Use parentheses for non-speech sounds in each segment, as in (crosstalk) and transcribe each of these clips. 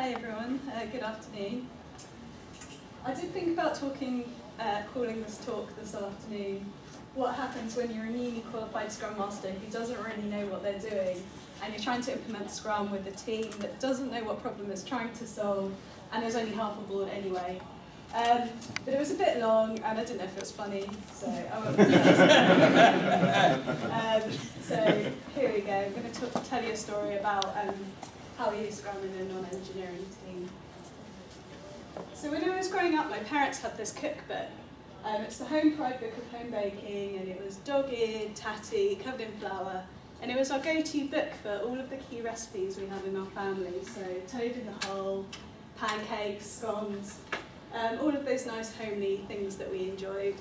Hi everyone, uh, good afternoon. I did think about talking, uh, calling this talk this afternoon, what happens when you're a newly qualified Scrum Master who doesn't really know what they're doing and you're trying to implement Scrum with a team that doesn't know what problem it's trying to solve and is only half on board anyway. Um, but it was a bit long and I didn't know if it was funny, so I won't (laughs) um, So here we go, I'm going to tell you a story about um, how use Scrum in a non-engineering team. So when I was growing up, my parents had this cookbook. Um, it's the Home Pride Book of Home Baking, and it was dog-eared, tatty, covered in flour, and it was our go-to book for all of the key recipes we had in our family. So toad in the hole, pancakes, scones, um, all of those nice homely things that we enjoyed.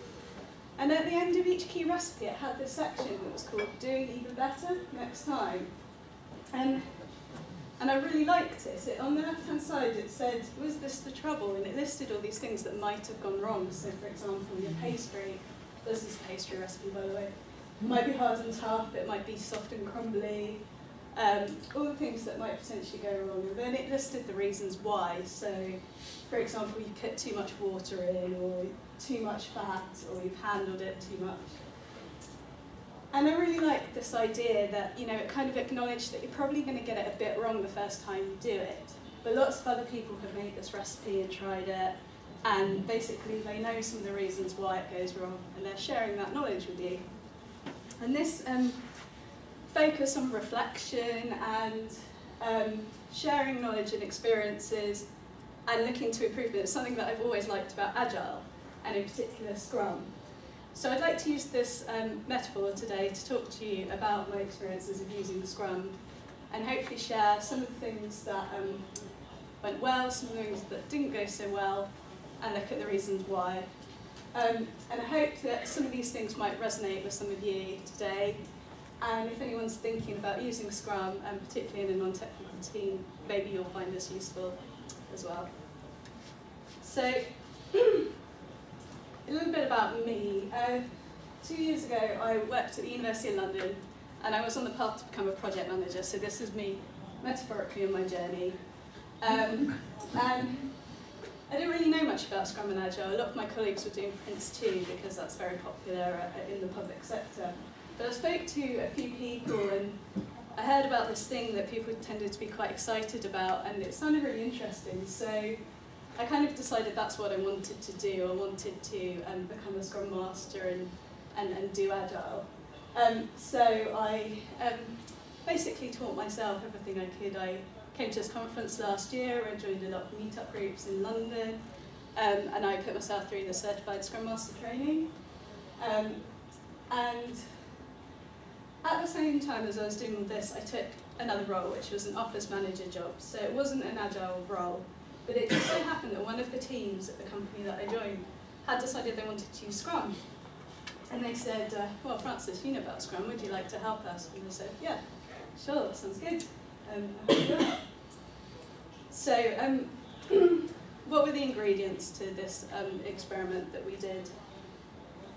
And at the end of each key recipe, it had this section that was called Doing Even Better Next Time. And and I really liked it. it on the left-hand side, it said, was this the trouble? And it listed all these things that might have gone wrong. So, for example, your pastry, this is pastry recipe, by the way, might be hard and tough, it might be soft and crumbly, um, all the things that might potentially go wrong. And then it listed the reasons why. So, for example, you put too much water in, or too much fat, or you've handled it too much. And I really like this idea that, you know, it kind of acknowledged that you're probably going to get it a bit wrong the first time you do it. But lots of other people have made this recipe and tried it, and basically they know some of the reasons why it goes wrong, and they're sharing that knowledge with you. And this um, focus on reflection and um, sharing knowledge and experiences and looking to improvement is something that I've always liked about Agile, and in particular Scrum. So I'd like to use this um, metaphor today to talk to you about my experiences of using Scrum and hopefully share some of the things that um, went well, some of the things that didn't go so well, and look at the reasons why. Um, and I hope that some of these things might resonate with some of you today. And if anyone's thinking about using Scrum, and particularly in a non-technical team, maybe you'll find this useful as well. So, (clears throat) a little bit about me. Uh, two years ago, I worked at the University of London, and I was on the path to become a project manager, so this is me metaphorically on my journey. Um, and I didn't really know much about Scrum and Agile. A lot of my colleagues were doing Prince 2 because that's very popular uh, in the public sector. But I spoke to a few people and I heard about this thing that people tended to be quite excited about and it sounded really interesting. So I kind of decided that's what I wanted to do. I wanted to um, become a Scrum Master and, and, and do Agile. Um, so I um, basically taught myself everything I could. I came to this conference last year, I joined a lot of meetup groups in London, um, and I put myself through the Certified Scrum Master training. Um, and at the same time as I was doing all this, I took another role, which was an office manager job. So it wasn't an agile role, but it just so happened that one of the teams at the company that I joined had decided they wanted to use Scrum. And they said, uh, well, Frances, you know about Scrum, would you like to help us? And I said, yeah, sure, that sounds good. Um, (coughs) so um, (coughs) what were the ingredients to this um, experiment that we did?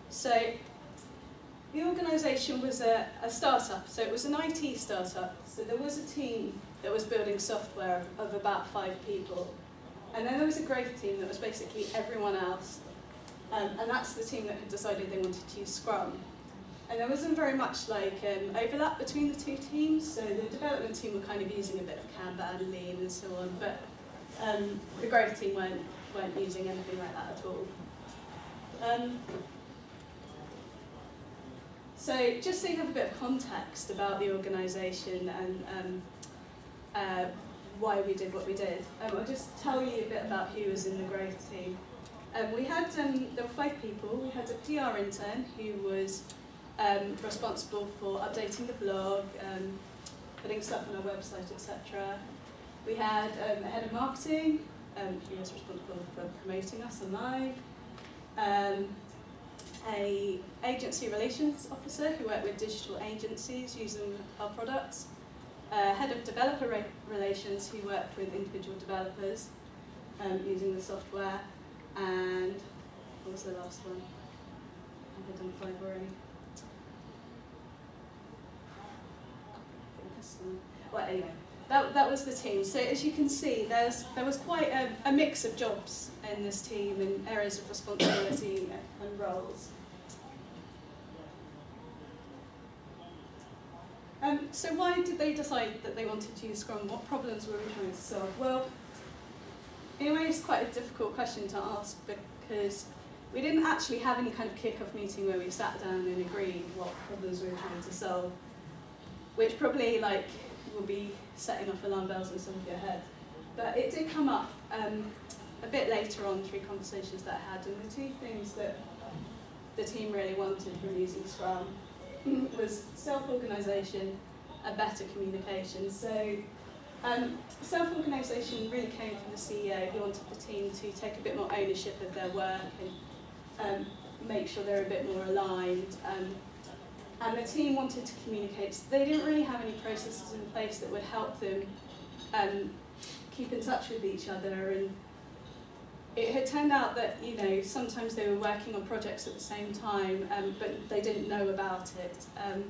So the organisation was a, a startup, so it was an IT startup. So there was a team that was building software of about five people. And then there was a growth team that was basically everyone else. Um, and that's the team that had decided they wanted to use Scrum. And there wasn't very much like um, overlap between the two teams. So the development team were kind of using a bit of Kanban and Lean and so on. But um, the growth team weren't, weren't using anything like that at all. Um, so just so you have a bit of context about the organisation and um, uh, why we did what we did. Um, I'll just tell you a bit about who was in the growth team. Um, we had, um, there were five people. We had a PR intern who was um, responsible for updating the blog, um, putting stuff on our website, etc. We had um, a head of marketing um, who was responsible for promoting us online. Um, a agency relations officer who worked with digital agencies using our products uh, head of developer re relations who worked with individual developers um, using the software, and what was the last one? I've done five already? Well, anyway, that, that was the team. So as you can see, there's, there was quite a, a mix of jobs in this team and areas of responsibility and roles. Um, so why did they decide that they wanted to use Scrum? What problems were we trying to solve? Well, in a way it's quite a difficult question to ask because we didn't actually have any kind of kick-off meeting where we sat down and agreed what problems we were trying to solve, which probably like will be setting off alarm bells in some of your heads. But it did come up um, a bit later on through conversations that I had, and the two things that the team really wanted from using Scrum was self-organisation and better communication. So um, self-organisation really came from the CEO who wanted the team to take a bit more ownership of their work and um, make sure they're a bit more aligned. Um, and the team wanted to communicate. So they didn't really have any processes in place that would help them um, keep in touch with each other. And it had turned out that you know sometimes they were working on projects at the same time, um, but they didn't know about it. Um,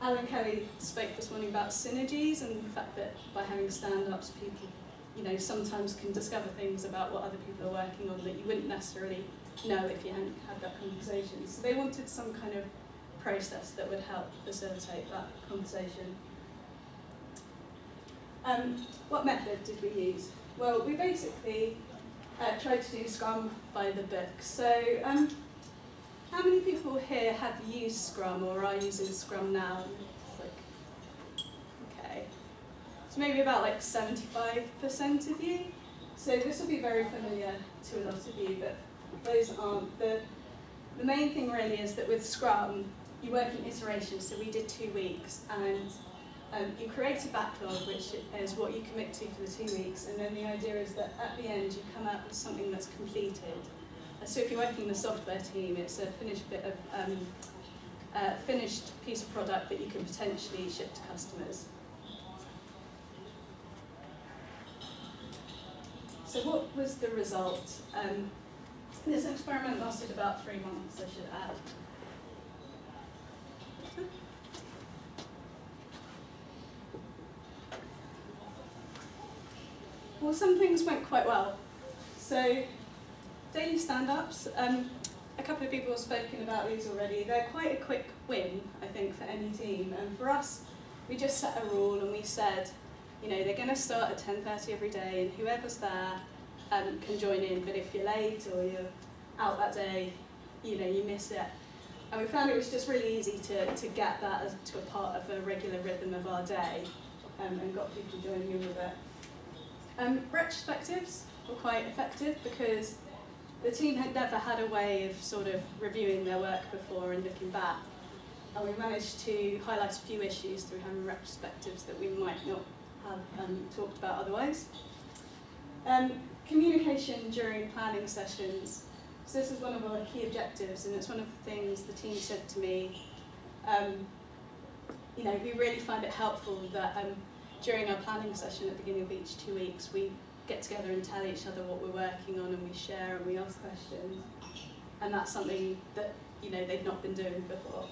Allan Kelly spoke this morning about synergies and the fact that by having stand-ups, people, you know, sometimes can discover things about what other people are working on that you wouldn't necessarily know if you hadn't had that conversation. So they wanted some kind of process that would help facilitate that conversation. Um, what method did we use? Well, we basically uh, tried to do Scrum by the book. So, um, how many people here have used Scrum or are using Scrum now? Like, okay. So maybe about like 75% of you. So this will be very familiar to a lot of you, but those aren't. The, the main thing really is that with Scrum, you work in iterations, so we did two weeks, and um, you create a backlog, which is what you commit to for the two weeks, and then the idea is that at the end you come out with something that's completed. Uh, so if you're working in the software team, it's a finished bit of um, uh, finished piece of product that you can potentially ship to customers. So what was the result? Um, this experiment lasted about three months, I should add. Well, some things went quite well. So, daily stand-ups, um, a couple of people have spoken about these already. They're quite a quick win, I think, for any team. And for us, we just set a rule and we said, you know, they're going to start at 10.30 every day and whoever's there um, can join in. But if you're late or you're out that day, you know, you miss it. And we found it was just really easy to, to get that as to a part of a regular rhythm of our day um, and got people joining in with it. Um, retrospectives were quite effective because the team had never had a way of sort of reviewing their work before and looking back. And we managed to highlight a few issues through having retrospectives that we might not have um, talked about otherwise. Um, communication during planning sessions. So this is one of our key objectives and it's one of the things the team said to me. Um, you know, we really find it helpful that um, during our planning session at the beginning of each two weeks, we get together and tell each other what we're working on and we share and we ask questions. And that's something that, you know, they've not been doing before.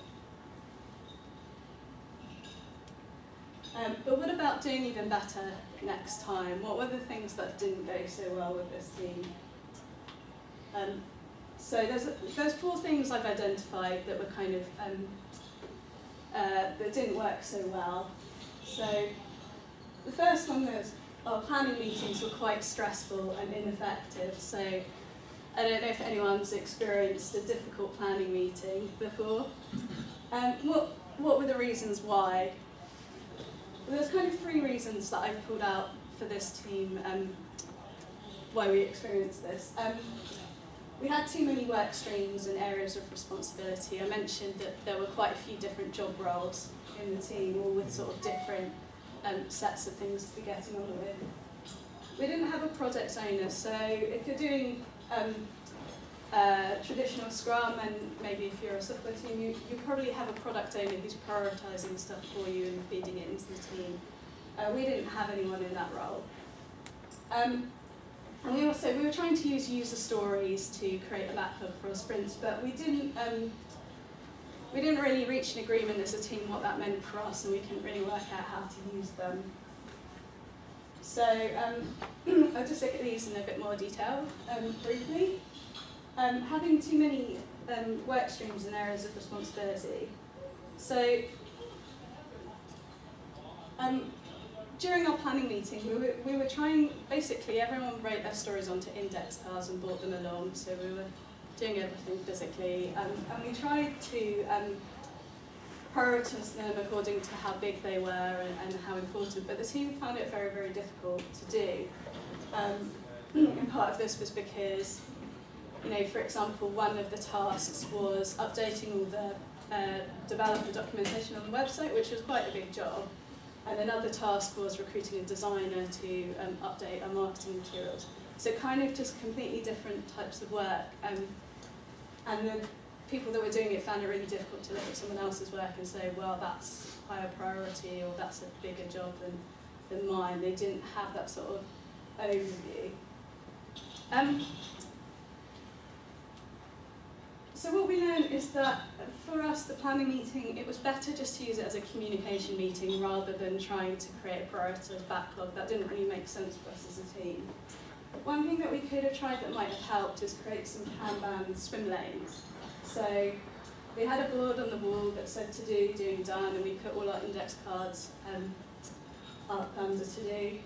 Um, but what about doing even better next time? What were the things that didn't go so well with this team? Um, so there's, there's four things I've identified that were kind of, um, uh, that didn't work so well. So the first one was our planning meetings were quite stressful and ineffective. So I don't know if anyone's experienced a difficult planning meeting before. Um, what, what were the reasons why? There's kind of three reasons that I've pulled out for this team um, why we experienced this. Um, we had too many work streams and areas of responsibility. I mentioned that there were quite a few different job roles in the team, all with sort of different um, sets of things to be getting on with. We didn't have a product owner, so if you're doing um, uh, traditional Scrum and maybe if you're a software team, you, you probably have a product owner who's prioritising stuff for you and feeding it into the team. Uh, we didn't have anyone in that role. Um, and we also, we were trying to use user stories to create a backlog for our sprints, but we didn't um, we didn't really reach an agreement as a team what that meant for us, and we couldn't really work out how to use them. So um, (clears throat) I'll just look at these in a bit more detail um, briefly. Um, having too many um, work streams and areas of responsibility. So um, during our planning meeting, we were, we were trying, basically everyone wrote their stories onto index cards and brought them along, so we were doing everything physically. Um, and we tried to um, prioritise them according to how big they were and, and how important, but the team found it very, very difficult to do. Um, (clears throat) and part of this was because, you know, for example, one of the tasks was updating all the uh, developer documentation on the website, which was quite a big job. And another task was recruiting a designer to um, update our marketing materials. So kind of just completely different types of work. Um, and the people that were doing it found it really difficult to look at someone else's work and say, well, that's higher priority or that's a bigger job than, than mine. They didn't have that sort of overview. Um, so what we learned is that for us, the planning meeting, it was better just to use it as a communication meeting rather than trying to create a prioritized backlog. That didn't really make sense for us as a team. One thing that we could have tried that might have helped is create some Kanban swim lanes. So we had a board on the wall that said to do, doing, done, and we put all our index cards um, up under to do.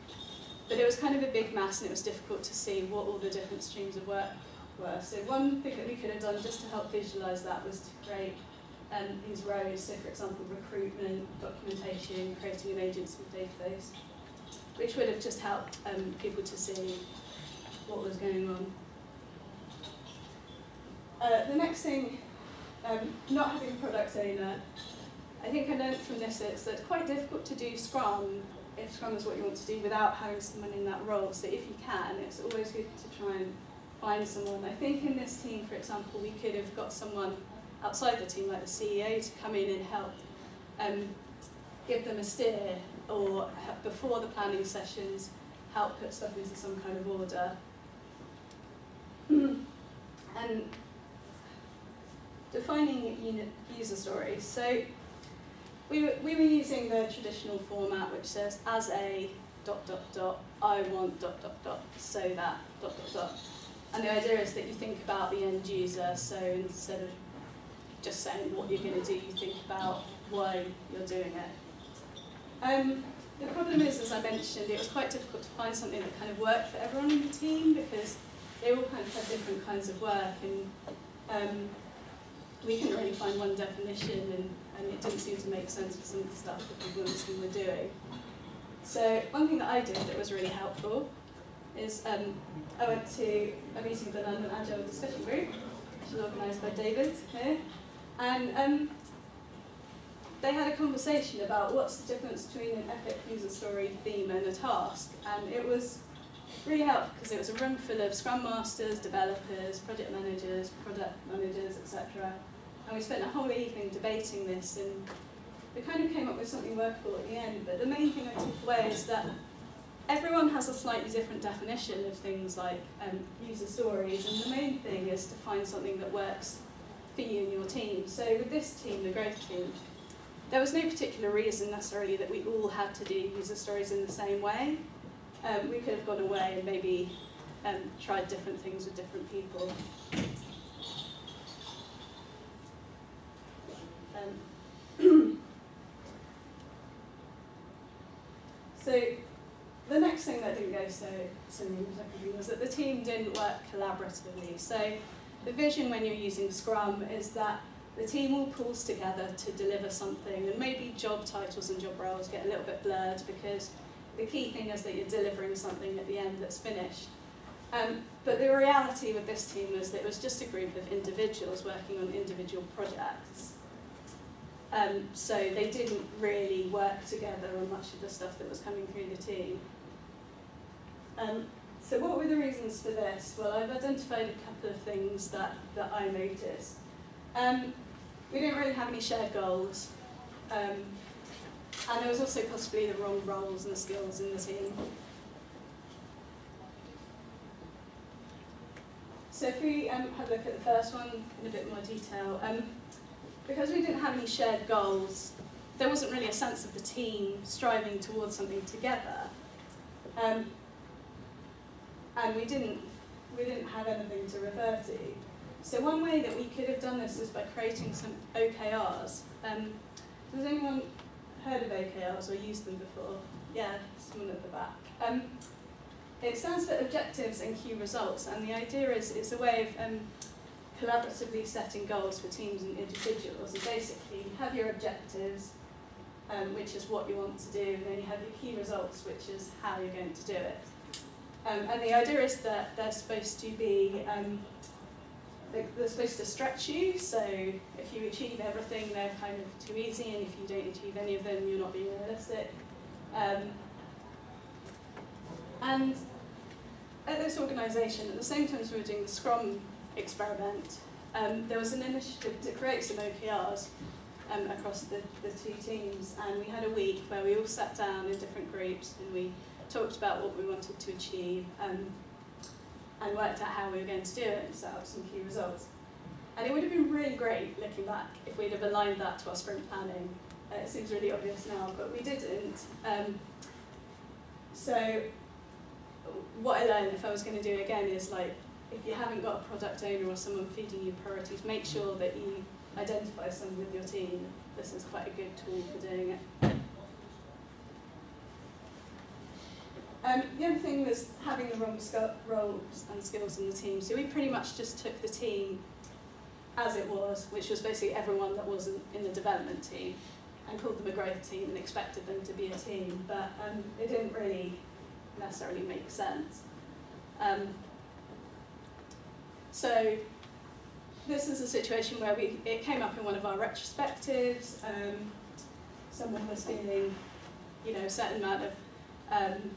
But it was kind of a big mass and it was difficult to see what all the different streams of work were. So one thing that we could have done just to help visualise that was to create um, these rows. So for example, recruitment, documentation, creating an agency database, which would have just helped um, people to see what was going on. Uh, the next thing, um, not having a product owner, I think I learned from this is that it's quite difficult to do Scrum if Scrum is what you want to do without having someone in that role. So if you can, it's always good to try and find someone. I think in this team, for example, we could have got someone outside the team, like the CEO, to come in and help um, give them a steer or before the planning sessions, help put stuff into some kind of order. And defining user stories. So we were, we were using the traditional format which says as a dot dot dot, I want dot dot dot, so that dot dot dot. And the idea is that you think about the end user, so instead of just saying what you're going to do, you think about why you're doing it. Um, the problem is, as I mentioned, it was quite difficult to find something that kind of worked for everyone in the team because they all kind of had different kinds of work and um, we couldn't really find one definition and, and it didn't seem to make sense for some of the stuff that the were doing. So one thing that I did that was really helpful is um, I went to a meeting of the London Agile Discussion Group, which is organised by David here, and um, they had a conversation about what's the difference between an epic user story, theme, and a task, and it was really helpful because it was a room full of Scrum Masters, developers, project managers, product managers, etc. And we spent a whole evening debating this, and we kind of came up with something workable at the end. But the main thing I took away is that everyone has a slightly different definition of things like um, user stories, and the main thing is to find something that works for you and your team. So with this team, the growth team, there was no particular reason necessarily that we all had to do user stories in the same way. Um, we could have gone away and maybe um, tried different things with different people. Um, (clears throat) so the next thing that didn't go so smoothly was that the team didn't work collaboratively. So the vision when you're using Scrum is that the team all pulls together to deliver something and maybe job titles and job roles get a little bit blurred because the key thing is that you're delivering something at the end that's finished. Um, but the reality with this team was that it was just a group of individuals working on individual projects. Um, so they didn't really work together on much of the stuff that was coming through the team. Um, so what were the reasons for this? Well, I've identified a couple of things that, that I noticed. Um, we didn't really have any shared goals. Um, and there was also possibly the wrong roles and skills in the team. So if we um, have a look at the first one in a bit more detail, um, because we didn't have any shared goals, there wasn't really a sense of the team striving towards something together. Um, and we didn't, we didn't have anything to refer to. So one way that we could have done this is by creating some OKRs. Um, has anyone heard of OKRs or used them before? Yeah, someone at the back. Um, it stands for objectives and key results, and the idea is it's a way of um, collaboratively setting goals for teams and individuals. And basically, you have your objectives, um, which is what you want to do, and then you have your key results, which is how you're going to do it. Um, and the idea is that they're supposed to be, um, they're, they're supposed to stretch you, so if you achieve everything, they're kind of too easy, and if you don't achieve any of them, you're not being realistic. Um, and at this organisation, at the same time as we were doing the Scrum experiment, um, there was an initiative to create some OKRs um, across the, the two teams, and we had a week where we all sat down in different groups and we talked about what we wanted to achieve um, and worked out how we were going to do it and set up some key results. And it would have been really great looking back if we'd have aligned that to our sprint planning. Uh, it seems really obvious now, but we didn't. Um, so what I learned if I was going to do it again is like, if you haven't got a product owner or someone feeding you priorities, make sure that you identify some with your team. This is quite a good tool for doing it. Um, the other thing was having the wrong roles and skills in the team. So we pretty much just took the team as it was, which was basically everyone that wasn't in the development team, and called them a growth team and expected them to be a team. But um, it didn't really necessarily make sense. Um, so this is a situation where we it came up in one of our retrospectives. Um, someone was feeling, you know, a certain amount of um,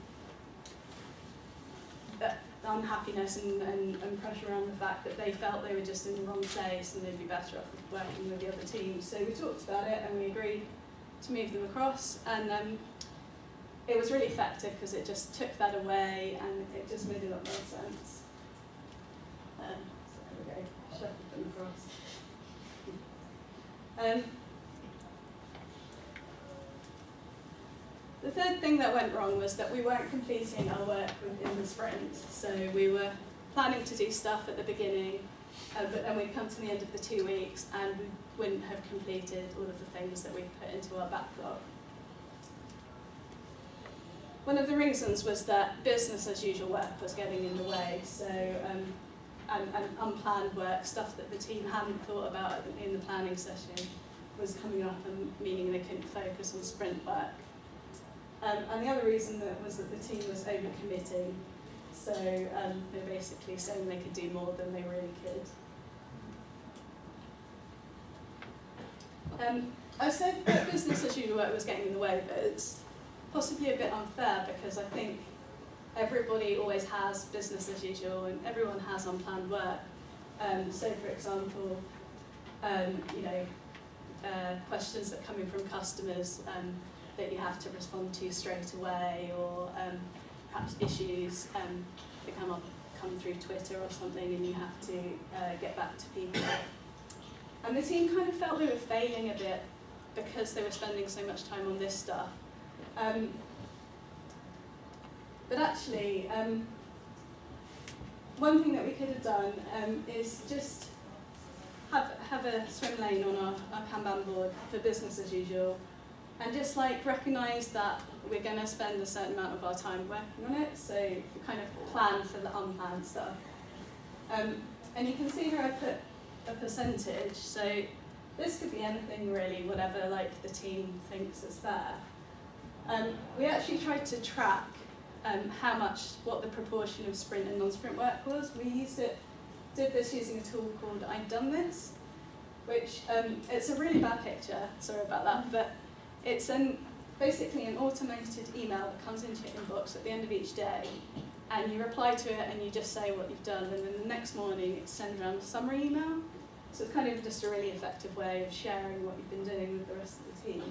unhappiness and, and, and pressure around the fact that they felt they were just in the wrong place and they'd be better off working with the other teams. So we talked about it and we agreed to move them across. And um, it was really effective because it just took that away and it just made a lot more sense. Um, so there we go, shuffled them across. Um, the third thing that went wrong was that we weren't completing our work within the sprint. So we were planning to do stuff at the beginning, uh, but then we'd come to the end of the two weeks and we wouldn't have completed all of the things that we put into our backlog. One of the reasons was that business as usual work was getting in the way, so um, and, and unplanned work, stuff that the team hadn't thought about in the planning session, was coming up and meaning they couldn't focus on sprint work. Um, and the other reason that was that the team was overcommitting, so um, they're basically saying they could do more than they really could. Um, I said that business as usual work was getting in the way, but it's possibly a bit unfair because I think everybody always has business as usual and everyone has unplanned work. Um, so for example, um, you know, uh, questions that come in from customers um, that you have to respond to straight away or um, perhaps issues um, that come, up, come through Twitter or something and you have to uh, get back to people. And the team kind of felt they were failing a bit because they were spending so much time on this stuff um, but actually, um, one thing that we could have done um, is just have, have a swim lane on our, our Kanban board for business as usual and just like recognise that we're going to spend a certain amount of our time working on it, so kind of plan for the unplanned stuff. Um, and you can see here I put a percentage, so this could be anything really, whatever like the team thinks is fair. Um, we actually tried to track um, how much, what the proportion of sprint and non-sprint work was. We used it, did this using a tool called I've Done This, which um, it's a really bad picture, sorry about that, but it's an, basically an automated email that comes into your inbox at the end of each day, and you reply to it and you just say what you've done, and then the next morning it sends around a summary email. So it's kind of just a really effective way of sharing what you've been doing with the rest of the team.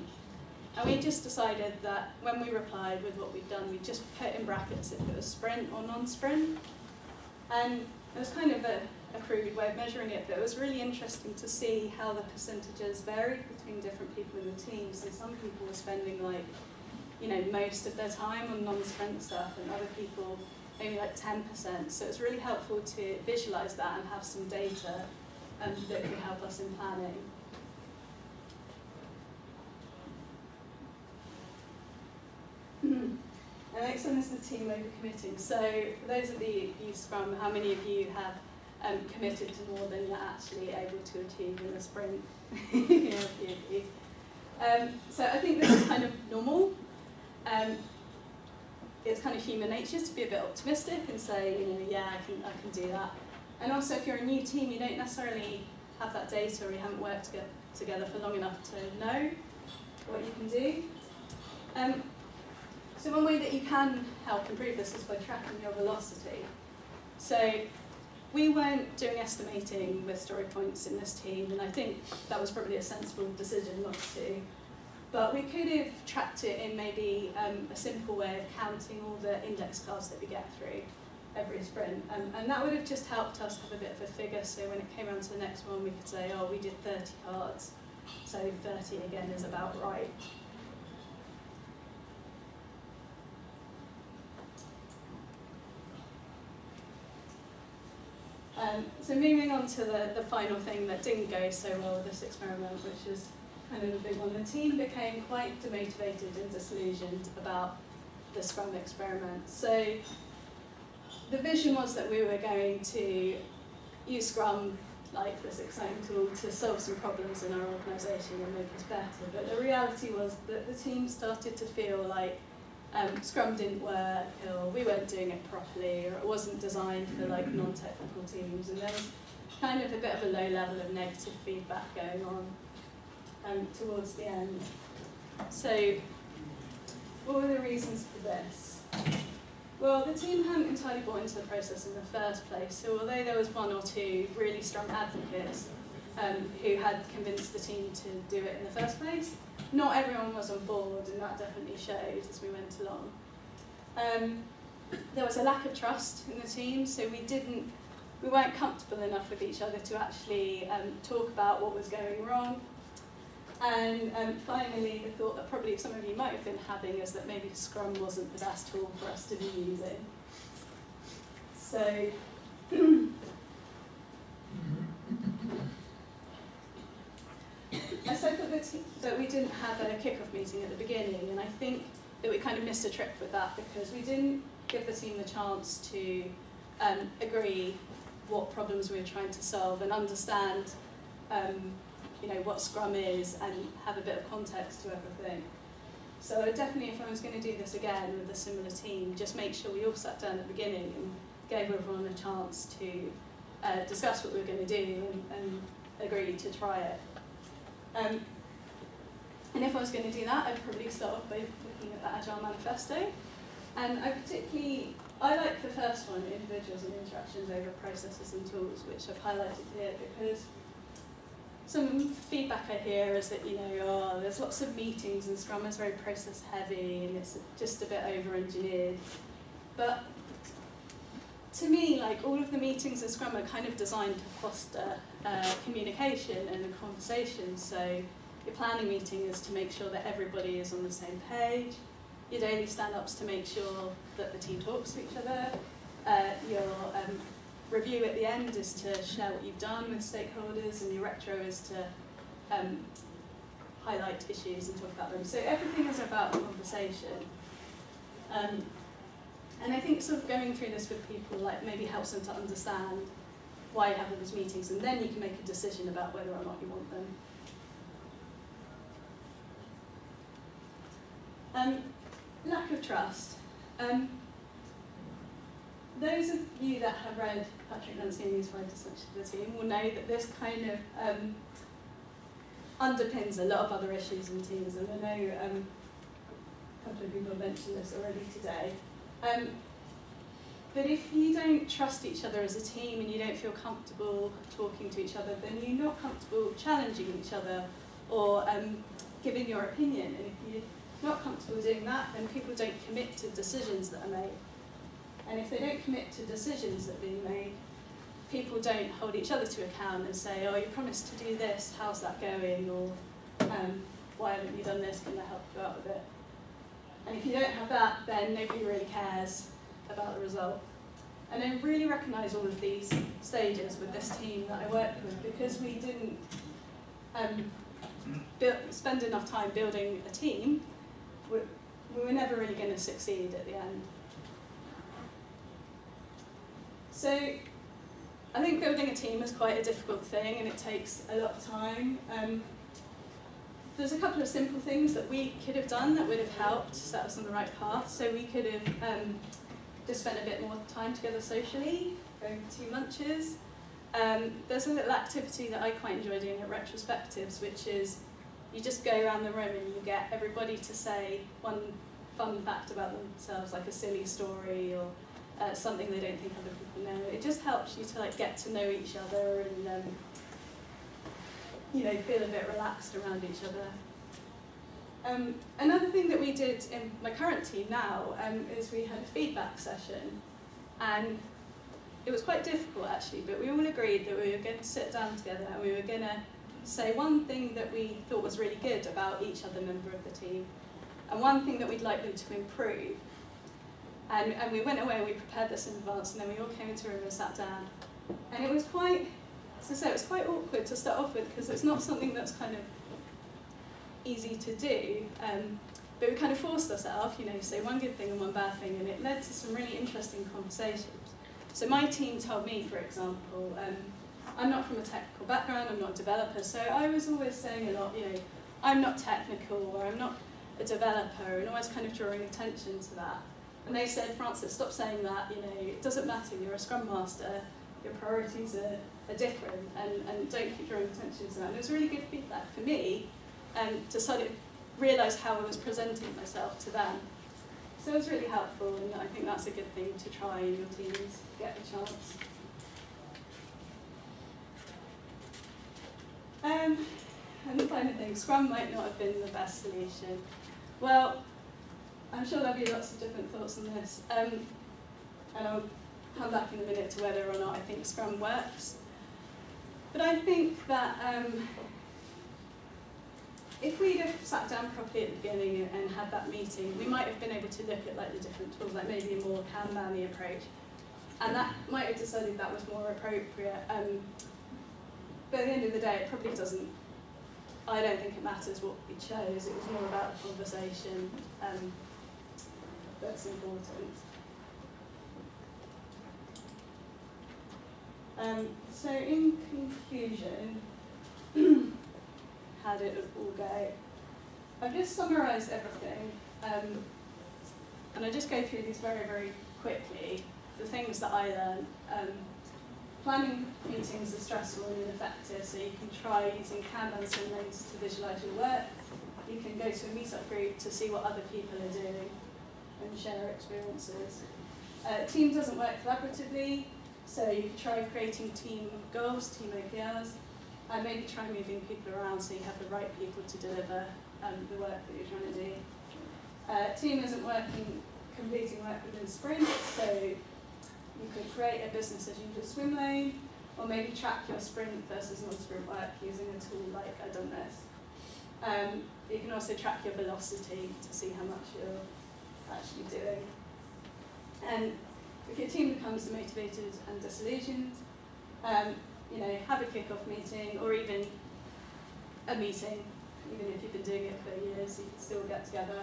And we just decided that when we replied with what we'd done, we'd just put in brackets if it was sprint or non-sprint. And it was kind of a, a crude way of measuring it, but it was really interesting to see how the percentages varied between different people in the team. So some people were spending like, you know, most of their time on non-sprint stuff and other people maybe like 10%. So it's really helpful to visualize that and have some data um, that can help us in planning. (clears throat) the next one is the team overcommitting. So those of you Scrum, how many of you have um, committed to more than you're actually able to achieve in sprint? (laughs) a you. Um, so I think this is kind of normal. Um, it's kind of human nature to be a bit optimistic and say, you know, yeah, I can, I can do that. And also, if you're a new team, you don't necessarily have that data or you haven't worked to together for long enough to know what you can do. Um, so one way that you can help improve this is by tracking your velocity. So we weren't doing estimating with story points in this team, and I think that was probably a sensible decision not to. But we could have tracked it in maybe um, a simple way of counting all the index cards that we get through every sprint. Um, and that would have just helped us have a bit of a figure. So when it came around to the next one, we could say, oh, we did 30 cards. So 30 again is about right. Um, so moving on to the, the final thing that didn't go so well with this experiment, which is kind of a big one. The team became quite demotivated and disillusioned about the Scrum experiment. So the vision was that we were going to use Scrum like this exciting tool to solve some problems in our organisation and make us better. But the reality was that the team started to feel like um, Scrum didn't work, or we weren't doing it properly, or it wasn't designed for like non-technical teams, and there was kind of a bit of a low level of negative feedback going on um, towards the end. So, what were the reasons for this? Well, the team hadn't entirely bought into the process in the first place, so although there was one or two really strong advocates um, who had convinced the team to do it in the first place, not everyone was on board, and that definitely showed as we went along. Um, (clears throat) there was a lack of trust in the team, so we didn't, we weren't comfortable enough with each other to actually um, talk about what was going wrong. And um, finally, the thought that probably some of you might have been having is that maybe Scrum wasn't the best tool for us to be using. So (clears throat) I said that, that we didn't have a kick-off meeting at the beginning, and I think that we kind of missed a trick with that because we didn't give the team the chance to um, agree what problems we were trying to solve and understand um, you know, what Scrum is and have a bit of context to everything. So definitely if I was going to do this again with a similar team, just make sure we all sat down at the beginning and gave everyone a chance to uh, discuss what we were going to do and, and agree to try it. Um, and if I was going to do that, I'd probably start off by looking at the Agile Manifesto. And I particularly, I like the first one, individuals and interactions over processes and tools, which I've highlighted here because some feedback I hear is that, you know, oh, there's lots of meetings and Scrum is very process heavy and it's just a bit over engineered. But to me, like all of the meetings in Scrum are kind of designed to foster uh, communication and conversation. So your planning meeting is to make sure that everybody is on the same page. Your daily stand-ups to make sure that the team talks to each other. Uh, your um, review at the end is to share what you've done with stakeholders, and your retro is to um, highlight issues and talk about them. So everything is about conversation. Um, and I think sort of going through this with people like maybe helps them to understand why you have all these meetings, and then you can make a decision about whether or not you want them. Um, lack of trust. Um, those of you that have read Patrick Lencioni's Five Team will know that this kind of um, underpins a lot of other issues in teams, and I know um, a couple of people have mentioned this already today. But if you don't trust each other as a team and you don't feel comfortable talking to each other, then you're not comfortable challenging each other or um, giving your opinion. And if you're not comfortable doing that, then people don't commit to decisions that are made. And if they don't commit to decisions that are being made, people don't hold each other to account and say, oh, you promised to do this, how's that going? Or um, why haven't you done this, can I help you out with it? And if you don't have that, then nobody really cares about the result. And I really recognise all of these stages with this team that I worked with because we didn't um, build, spend enough time building a team, we, we were never really going to succeed at the end. So I think building a team is quite a difficult thing and it takes a lot of time. Um, there's a couple of simple things that we could have done that would have helped set us on the right path. So we could have um, just spent a bit more time together socially, going to lunches. Um, there's a little activity that I quite enjoy doing at retrospectives, which is you just go around the room and you get everybody to say one fun fact about themselves, like a silly story or uh, something they don't think other people know. It just helps you to like get to know each other and um, you know feel a bit relaxed around each other. Um, another thing that we did in my current team now um, is we had a feedback session and it was quite difficult actually, but we all agreed that we were going to sit down together and we were going to say one thing that we thought was really good about each other member of the team and one thing that we'd like them to improve. And, and we went away and we prepared this in advance and then we all came into a room and sat down. And it was quite, as I say, it was quite awkward to start off with because it's not something that's kind of easy to do. Um, but we kind of forced ourselves, you know, say one good thing and one bad thing, and it led to some really interesting conversations. So my team told me, for example, um, I'm not from a technical background, I'm not a developer, so I was always saying a lot, you know, I'm not technical or I'm not a developer, and always kind of drawing attention to that. And they said, Frances, stop saying that, you know, it doesn't matter, you're a Scrum Master, your priorities are, are different, and, and don't keep drawing attention to that. And it was really good feedback for me um, to sort of realise how I was presenting myself to them. So it was really helpful, and I think that's a good thing to try in your teams, get the chance. Um, and the final thing, Scrum might not have been the best solution. Well, I'm sure there'll be lots of different thoughts on this. Um, and I'll come back in a minute to whether or not I think Scrum works. But I think that um, if we'd have sat down properly at the beginning and had that meeting, we might have been able to look at like the different tools, like maybe a more Kanban approach. And that might have decided that was more appropriate. Um, but at the end of the day, it probably doesn't, I don't think it matters what we chose. It was more about the conversation um, that's important. Um, so in conclusion, (clears throat) did it all go? I've just summarised everything, um, and I just go through these very, very quickly, the things that I learned. Um, planning meetings are stressful and ineffective, so you can try using Kanban lanes to visualise your work. You can go to a meetup group to see what other people are doing and share experiences. Uh, team doesn't work collaboratively, so you can try creating team goals, team OKRs, maybe try moving people around so you have the right people to deliver um, the work that you're trying to do. Uh, team isn't working, completing work within sprints, so you could create a business as usual swim lane, or maybe track your sprint versus non-sprint work using a tool like I've done this. Um, you can also track your velocity to see how much you're actually doing. And if your team becomes motivated and disillusioned, um, you know, have a kick-off meeting or even a meeting, even if you've been doing it for years, you can still get together.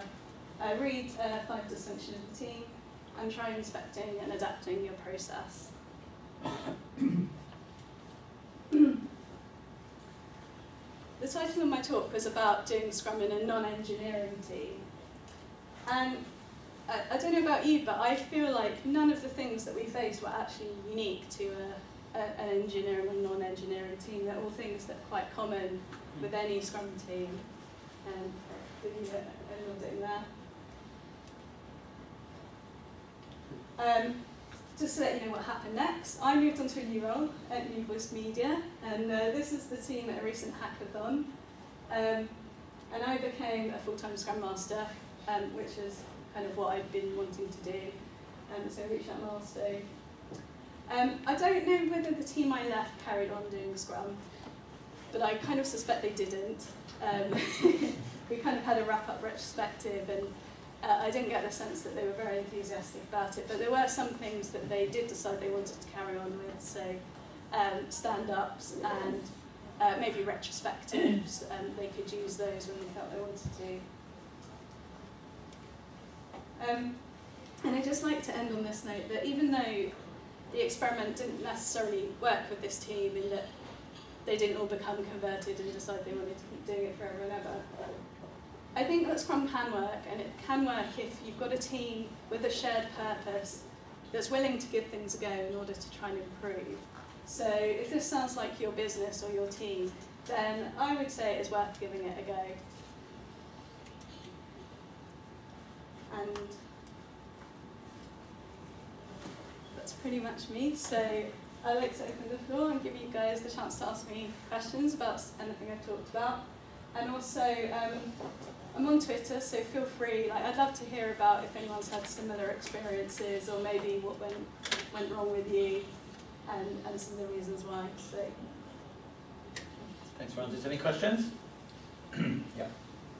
Uh, read uh, Five Dysfunction of the Team and try inspecting and adapting your process. the title of my talk was about doing Scrum in a non-engineering team. And I, I don't know about you, but I feel like none of the things that we faced were actually unique to a, a, an engineering and non-engineering team. They're all things that are quite common with any Scrum team. And um, a nodding there. Um, just to let you know what happened next, I moved on to a new role at NewVoiceMedia, and uh, this is the team at a recent hackathon. Um, and I became a full-time Scrum Master, um, which is kind of what I've been wanting to do. Um, so I reached that milestone. Um, I don't know whether the team I left carried on doing Scrum, but I kind of suspect they didn't. Um, (laughs) we kind of had a wrap-up retrospective, and uh, I didn't get the sense that they were very enthusiastic about it, but there were some things that they did decide they wanted to carry on with, so um, stand-ups and uh, maybe retrospectives, and (clears throat) they could use those when they felt they wanted to. Um, and I'd just like to end on this note that even though the experiment didn't necessarily work with this team in that they didn't all become converted and decide they wanted to keep doing it forever and ever, I think that Scrum can work, and it can work if you've got a team with a shared purpose that's willing to give things a go in order to try and improve. So if this sounds like your business or your team, then I would say it's worth giving it a go. And that's pretty much me. So I'd like to open the floor and give you guys the chance to ask me questions about anything I've talked about. And also, um, I'm on Twitter, so feel free. Like, I'd love to hear about if anyone's had similar experiences, or maybe what went went wrong with you, and, and some of the reasons why. So, Thanks, Frances. Any questions? (clears throat) yeah.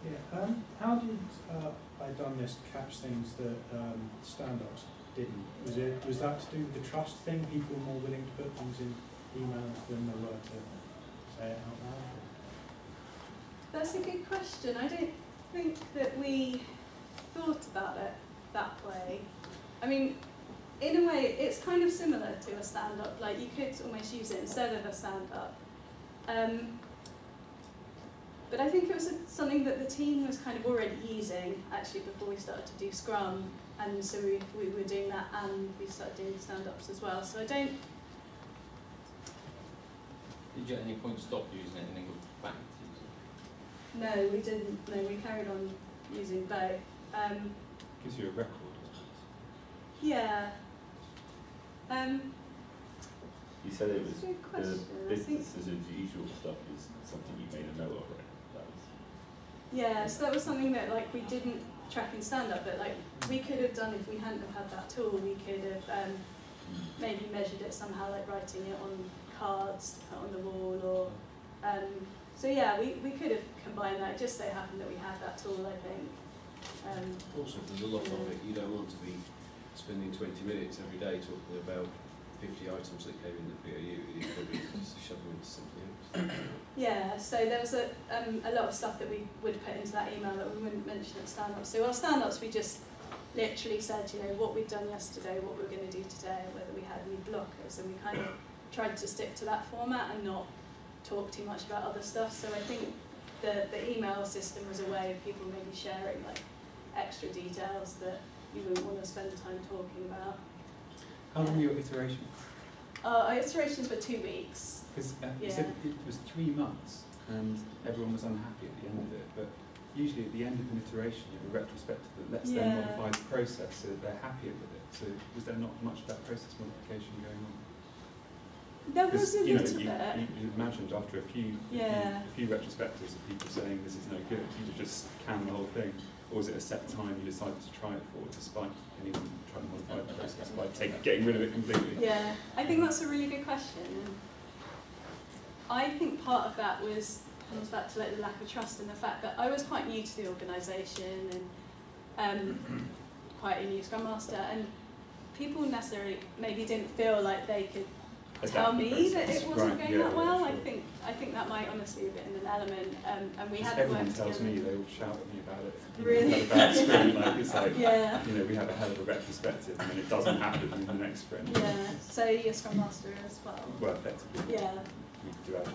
Yeah. Um, how did uh, I done this catch things that um, stand-ups didn't? Was it was that to do with the trust thing? People were more willing to put things in emails than they were to say it out loud. that's a good question. I don't think that we thought about it that way. I mean, in a way, it's kind of similar to a stand-up. Like you could almost use it instead of a stand-up. Um, but I think it was something that the team was kind of already using actually before we started to do Scrum, and so we, we were doing that and we started doing stand-ups as well. So I don't. Did you at any point stop using it and then go back to using it? No, we didn't. No, we carried on using both. Um, Gives you a record, I suppose. yeah. Um, You said it was that's a the question. I think business as usual stuff is something you made a note of, right? That was, Yeah, so that was something that like we didn't track in stand up, but like we could have done if we hadn't have had that tool. We could have um, maybe measured it somehow, like writing it on cards to put on the wall, or um, so yeah, we, we could have combined that. It just so happened that we had that tool, I think. Um, Also, there's a lot of it. You don't want to be spending 20 minutes every day talking about 50 items that came in the BAU. You probably (laughs) just shove them into something else. Yeah, so there was a, um, a lot of stuff that we would put into that email that we wouldn't mention at stand ups. So our stand ups, we just literally said, you know, what we'd done yesterday, what we were going to do today, and whether we had any blockers, and we kind of tried to stick to that format and not talk too much about other stuff. So I think the, the email system was a way of people maybe sharing like extra details that you wouldn't want to spend time talking about. How long were your iteration? Uh, iterations were two weeks. Because uh, you said it was three months and everyone was unhappy at the end of it, but usually at the end of an iteration you have a retrospective that lets them Yeah. modify the process so that they're happier with it. So was there not much of that process modification going on? There was a you know, little you, bit. you, you imagined after a few, a few- a few retrospectives of people saying this is no good, you just can the whole thing, or was it a set time you decided to try it for, despite anyone trying to modify the process by take, getting rid of it completely? Yeah, I think that's a really good question. I think part of that was comes back to like the lack of trust and the fact that I was quite new to the organisation and um, quite a new Scrum Master, and people necessarily maybe didn't feel like they could tell Adapt the me that it wasn't Right, going yeah, that yeah, well. I think I think that might honestly have been an element, um, and we hadn't everyone tells together. me they all shout about it. Really? Had a bad sprint, like it's (laughs) like Yeah. you know we have a hell of a retrospective and then it doesn't happen in the next sprint. Yeah, so you're Scrum Master as well. Well, effectively, Yeah, we do our job.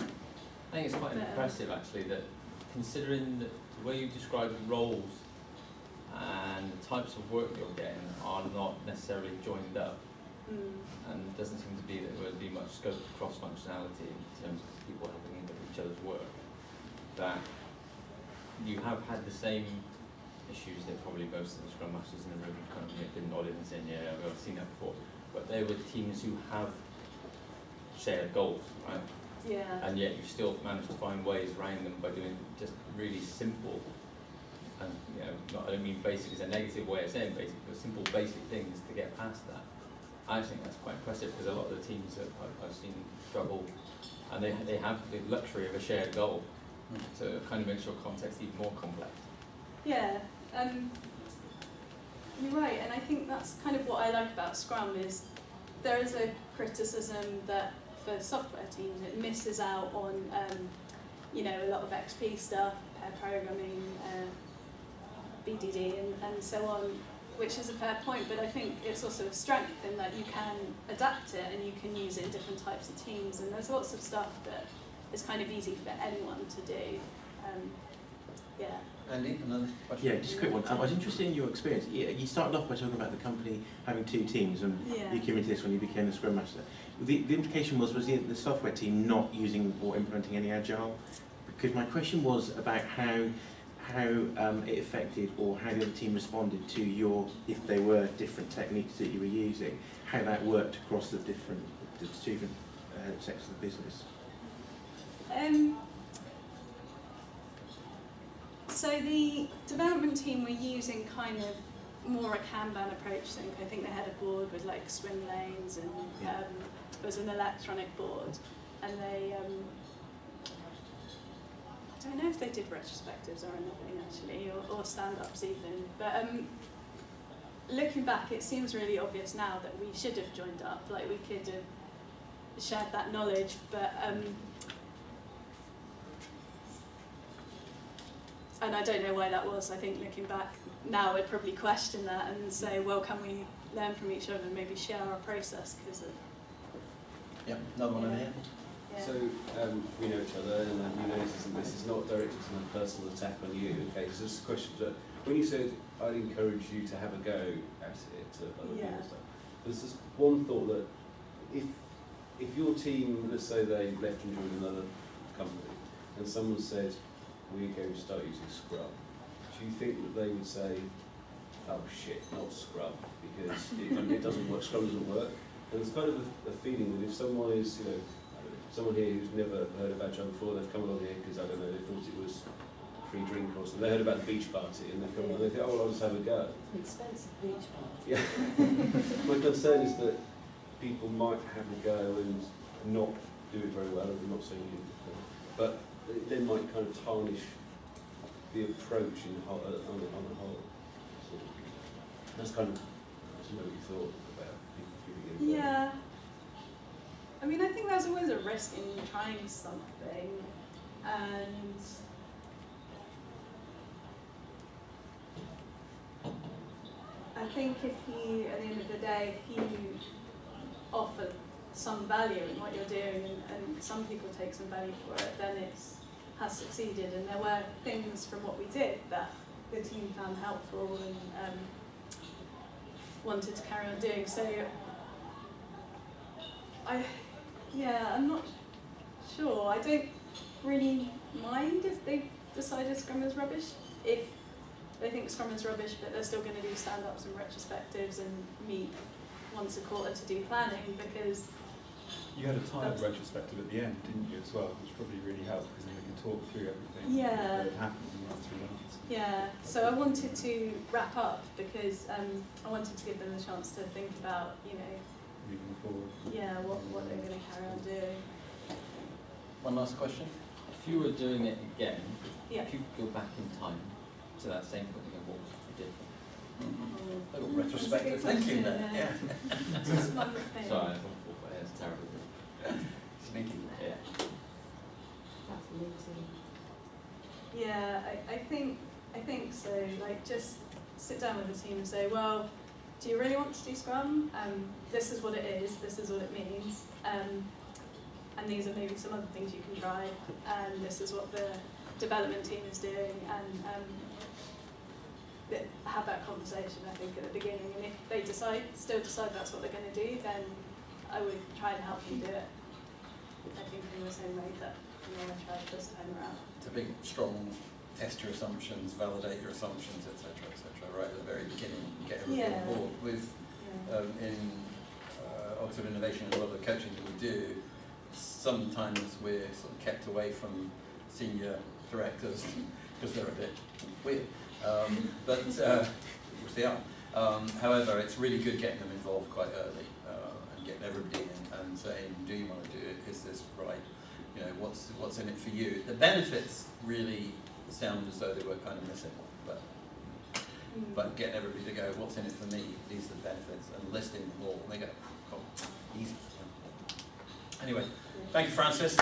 I think it's quite Yeah. impressive actually that considering that the way you describe the roles and the types of work you're getting are not necessarily joined up mm. and it doesn't seem to be that there would be much scope for cross functionality in terms of people helping each other's work. That you have had the same issues that probably most of the scrum masters in the room have kind of you know, been nodding and saying, yeah, I've seen that before. But they were teams who have shared goals, right? yeah, and yet you still manage to find ways around them by doing just really simple and you know not, I don't mean basic as a negative way of saying basic but simple basic things to get past that I think that's quite impressive because a lot of the teams that I've, I've seen struggle and they, they have the luxury of a shared goal it kind of makes your context even more complex yeah. Um, You're right, and I think that's kind of what I like about Scrum is there is a criticism that for software teams it misses out on um, you know a lot of XP stuff, pair programming, uh, BDD, and, and so on, which is a fair point. But I think it's also a strength in that you can adapt it and you can use it in different types of teams. And there's lots of stuff that is kind of easy for anyone to do. Um, yeah. Andy, another question? Yeah, just a quick one. Um, I was interested in your experience. You, you started off by talking about the company having two teams, and Yeah. you came into this when you became the Scrum Master. The, the implication was, was the, the software team not using or implementing any Agile? Because my question was about how, how um, it affected or how the other team responded to your, if they were different techniques that you were using, how that worked across the different, the different uh, sectors of the business. Um, so the development team were using kind of more a Kanban approach. Thing. I think they had a board with like swim lanes and um, it was an electronic board, and they. Um, I don't know if they did retrospectives or anything actually, or, or stand-ups even. But um, looking back, it seems really obvious now that we should have joined up. Like we could have shared that knowledge, but. Um, and I don't know why that was. I think looking back now, I'd probably question that and say, well, can we learn from each other and maybe share our process because of Yeah, another one over here. yeah. So um, we know each other, and you know this isn't, this is not directed as a personal attack on you. Okay, so this is a question that when you said I'd encourage you to have a go at it to other people Yeah. and stuff, there's just one thought that if if your team, let's say they left and joined another company, and someone said we're going to start using Scrum, do you think that they would say, oh shit, not Scrum, because it, it doesn't work, Scrum doesn't work? And it's kind of a, a feeling that if someone is, you know, I someone here who's never heard of Agile before, they've come along here because, I don't know, they thought it was free drink or something. They heard about the beach party and they've come along and they think, oh, well, I'll just have a go. Expensive beach party. Yeah. (laughs) My concern is that people might have a go and not do it very well, and I'm not saying you but it then might kind of tarnish the approach in uh, on, on a whole. So that's kind of, don't know what you thought about it. Yeah. I mean, I think there's always a risk in trying something, and I think if you, at the end of the day, if you some value in what you're doing, and, and some people take some value for it, then it has succeeded. And there were things from what we did that the team found helpful and um, wanted to carry on doing. So I, yeah, I'm not sure. I don't really mind if they decided Scrum is rubbish. If they think Scrum is rubbish, but they're still going to do stand-ups and retrospectives and meet once a quarter to do planning because You had a timed That's- retrospective at the end, didn't you, as well, which probably really helped because then we can talk through everything Yeah. that had happened and run through that. yeah. So I wanted to wrap up because um, I wanted to give them the chance to think about, you know, moving forward. yeah, what what they're going to carry on doing. One last question? If you were doing it again, Yeah. if you could go back in time to that same point again, what would you do different? A little retrospective thinking there, yeah. (laughs) Just one thing. Sorry, I thought but yeah, it's terrible. Sneaky. Yeah. That's meeting. Yeah, I, I think I think so. Like just sit down with the team and say, well, do you really want to do Scrum? Um, this is what it is. This is what it means. Um, and these are maybe some other things you can try. And this is what the development team is doing. And um, have that conversation. I think at the beginning. And if they decide, still decide that's what they're going to do, then I would try and help them do it. I think in the same way that you know I tried this time around. It's a big, strong test your assumptions, validate your assumptions, et cetera, et cetera, right at the very beginning, get everybody Yeah. on board. With, Yeah. um, in uh, Oxford Innovation, a lot of the coaching that we do, sometimes we're sort of kept away from senior directors (laughs) because they're a bit weird. Um, but, uh, which they are. Um, however, it's really good getting them involved quite early and getting everybody in and saying, do you want to do it? Is this right? You know, what's what's in it for you? The benefits really sound as though they were kind of missing, but Mm. but getting everybody to go, what's in it for me? These are the benefits, and listing them all, and they go, cool, easy. Anyway, thank you, Frances.